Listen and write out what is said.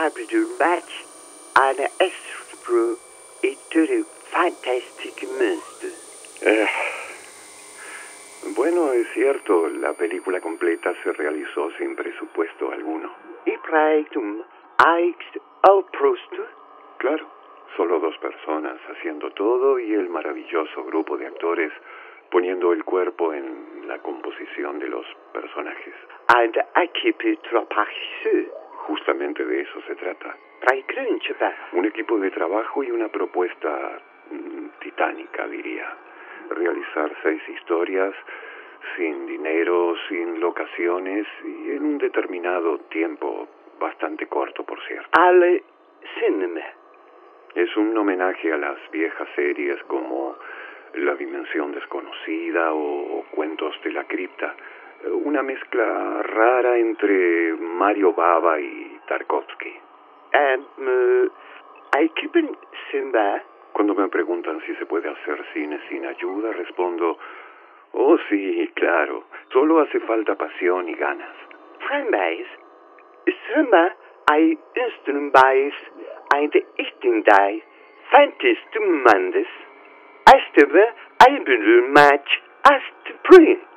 abdelmatch Anna Esfro et de fantastique monstre. Eh, bueno, es cierto, la película completa se realizó sin presupuesto alguno. Y praetum? Claro, solo dos personas haciendo todo y el maravilloso grupo de actores poniendo el cuerpo en la composición de los personajes. And Justamente de eso se trata. Un equipo de trabajo y una propuesta mm, titánica, diría. Realizar seis historias sin dinero, sin locaciones y en un determinado tiempo, bastante corto, por cierto. Alle cinema. Es un homenaje a las viejas series como La Dimensión Desconocida o Cuentos de la Cripta. Una mezcla rara entre Mario Baba y Tarkovsky. En uh, equipen Simba. Cuando me preguntan si se puede hacer cine sin ayuda, respondo, oh sí, claro, solo hace falta pasión y ganas. Framwijs. Simba ei instrumentais ein de ichtingdai. Fantis mandes. Astebe ei benul match. Ast print.